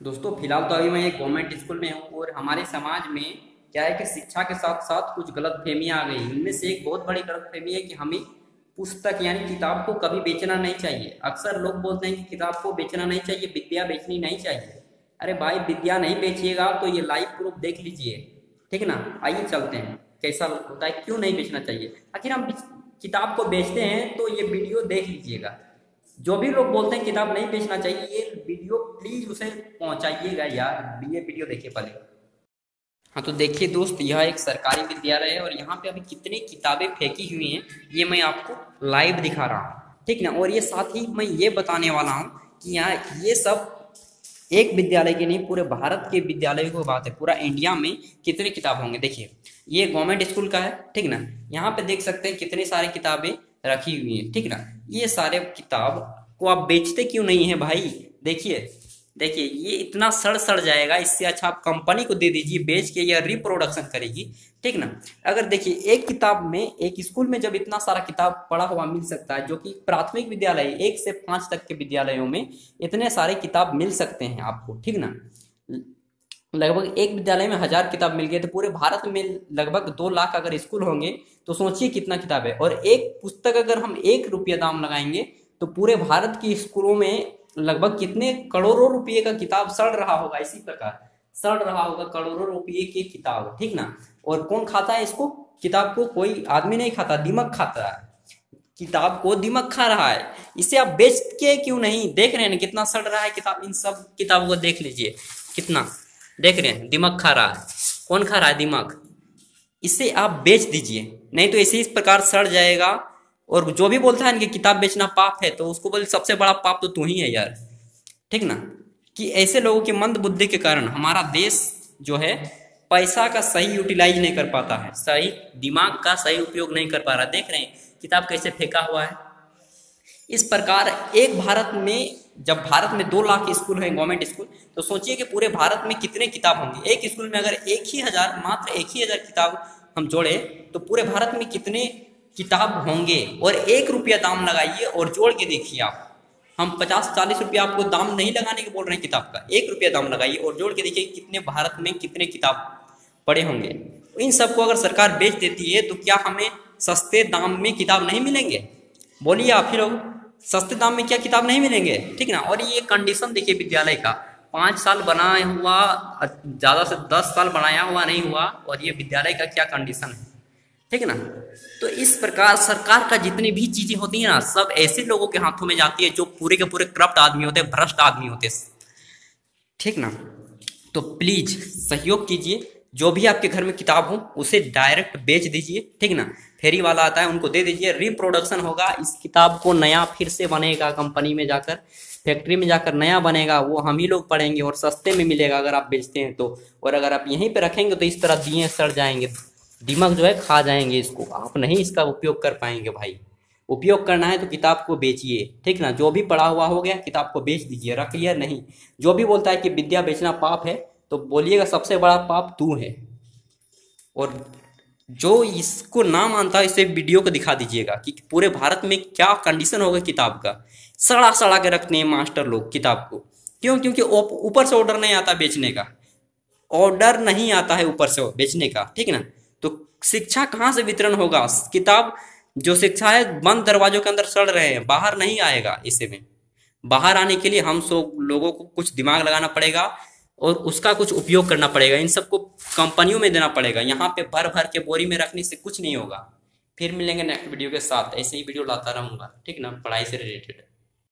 दोस्तों, फ़िलहाल तो अभी मैं एक गवर्नमेंट स्कूल में हूँ और हमारे समाज में क्या है कि शिक्षा के साथ साथ कुछ गलत फहमियाँ आ गई इनमें से एक बहुत बड़ी गलत फहमी है कि हमें पुस्तक यानी किताब को कभी बेचना नहीं चाहिए। अक्सर लोग बोलते हैं कि किताब को बेचना नहीं चाहिए, विद्या बेचनी नहीं चाहिए। अरे भाई, विद्या नहीं बेचिएगा तो ये लाइव प्रूफ देख लीजिए। ठीक ना? आइए चलते हैं। कैसा होता है, क्यों नहीं बेचना चाहिए? आखिर हम किताब को बेचते हैं तो ये वीडियो देख लीजिएगा। जो भी लोग बोलते हैं किताब नहीं बेचना चाहिए, ये वीडियो प्लीज़ उसे पहुंचाइएगा यार ये वीडियो देखिए पहले। हाँ तो देखिए दोस्त, यह एक सरकारी विद्यालय है और यहाँ पे अभी कितनी किताबें फेंकी हुई हैं, ये मैं आपको लाइव दिखा रहा हूँ। ठीक ना? और ये साथ ही मैं ये बताने वाला हूँ कि यहाँ ये सब एक विद्यालय के नहीं, पूरे भारत के विद्यालय को बात है। पूरा इंडिया में कितने किताब होंगे? देखिए, ये गवर्नमेंट स्कूल का है, ठीक ना? यहाँ पे देख सकते हैं कितनी सारी किताबें रखी हुई है, ठीक ना? ये सारे किताब को आप बेचते क्यों नहीं है भाई? देखिए देखिए, ये इतना सड़ सड़ जाएगा, इससे अच्छा आप कंपनी को दे दीजिए, बेच के या रिप्रोडक्शन करेगी, ठीक ना? अगर देखिए, एक किताब में, एक स्कूल में जब इतना सारा किताब पढ़ा हुआ मिल सकता है, जो कि प्राथमिक विद्यालय, एक से पाँच तक के विद्यालयों में इतने सारे किताब मिल सकते हैं आपको, ठीक ना? लगभग एक विद्यालय में हज़ार किताब मिल गए तो पूरे भारत में लगभग दो लाख अगर स्कूल होंगे तो सोचिए कितना किताब है। और एक पुस्तक अगर हम एक रुपया दाम लगाएँगे तो पूरे भारत की स्कूलों में लगभग कितने करोड़ों रुपये का किताब सड़ रहा होगा इसी प्रकार। सड़ रहा होगा करोड़ों रुपये की किताब, ठीक ना? और कौन खाता है इसको? किताब को कोई आदमी नहीं खाता दिमक खाता है। किताब को दिमक खा रहा है। इसे आप बेच के क्यों नहीं? देख रहे हैं ना कितना सड़ रहा है किताब, इन सब किताबों को देख लीजिए। कितना? देख रहे हैं, दिमाग खा रहा है। कौन खा रहा है दिमाग? इसे आप बेच दीजिए, नहीं तो इसी इस प्रकार सड़ जाएगा। और जो भी बोलता है कि किताब बेचना पाप है तो उसको बोले, सबसे बड़ा पाप तो तू ही है यार। ठीक ना? कि ऐसे लोगों की मंद बुद्धि के कारण हमारा देश जो है, पैसा का सही यूटिलाइज नहीं कर पाता है। सही, दिमाग का सही उपयोग नहीं कर पा रहा। देख रहे हैं, किताब कैसे फेंका हुआ है? इस प्रकार एक भारत में, जब भारत में दो लाख स्कूल हैं, गवर्नमेंट स्कूल तो सोचिए कि पूरे भारत में कितने किताब होंगे। एक स्कूल में अगर एक ही हज़ार, मात्र एक ही हज़ार किताब हम जोड़े तो पूरे भारत में कितने किताब होंगे और एक रुपया दाम लगाइए और जोड़ के देखिए आप। हम पचास, चालीस रुपया आपको दाम नहीं लगाने के बोल रहे हैं किताब का। एक रुपया दाम लगाइए और जोड़ के देखिए कितने भारत में कितने किताब पड़े होंगे। इन सबको अगर सरकार बेच देती है तो क्या हमें सस्ते दाम में किताब नहीं मिलेंगे? बोलिए आप ही लोग, सस्ते दाम में क्या किताब नहीं मिलेंगे? ठीक ना? और ये कंडीशन देखिए विद्यालय का। पाँच साल बनाया हुआ, ज़्यादा से दस साल बनाया हुआ नहीं हुआ और ये विद्यालय का क्या कंडीशन है? ठीक है ना? तो इस प्रकार सरकार का जितनी भी चीज़ें होती हैं ना, सब ऐसे लोगों के हाथों में जाती है जो पूरे के पूरे करप्ट आदमी होते हैं, भ्रष्ट आदमी होते ठीक ना? तो प्लीज़ सहयोग कीजिए। जो भी आपके घर में किताब हो, उसे डायरेक्ट बेच दीजिए। ठीक ना? फेरी वाला आता है, उनको दे दीजिए। रिप्रोडक्शन होगा। इस किताब को नया फिर से बनेगा कंपनी में जाकर। फैक्ट्री में जाकर नया बनेगा। वो हम ही लोग पढ़ेंगे और सस्ते में मिलेगा अगर आप बेचते हैं तो। और अगर आप यहीं पे रखेंगे तो इस तरह दिए सड़ जाएँगे। दिमाग जो है खा जाएँगे इसको। आप नहीं इसका उपयोग कर पाएँगे भाई। उपयोग करना है तो किताब को बेचिए, ठीक ना? जो भी पढ़ा हुआ हो गया, किताब को बेच दीजिए रखिए नहीं। जो भी बोलता है कि विद्या बेचना पाप है तो बोलिएगा, सबसे बड़ा पाप तू है। और जो इसको ना मानता है, इसे वीडियो को दिखा दीजिएगा कि पूरे भारत में क्या कंडीशन होगा किताब का। सड़ा सड़ा के रखते हैं मास्टर लोग किताब को। क्यों? क्योंकि ऊपर से ऑर्डर नहीं आता बेचने का। ऑर्डर नहीं आता है ऊपर से बेचने का, ठीक ना? तो शिक्षा कहाँ से वितरण होगा? किताब, जो शिक्षा है, बंद दरवाजों के अंदर सड़ रहे हैं, बाहर नहीं आएगा इसे में। बाहर आने के लिए हम सब लोगों को कुछ दिमाग लगाना पड़ेगा और उसका कुछ उपयोग करना पड़ेगा। इन सबको कंपनियों में देना पड़ेगा। यहाँ पे भर भर के बोरी में रखने से कुछ नहीं होगा। फिर मिलेंगे नेक्स्ट वीडियो के साथ। ऐसे ही वीडियो लाता रहूँगा। ठीक ना? पढ़ाई से रिलेटेड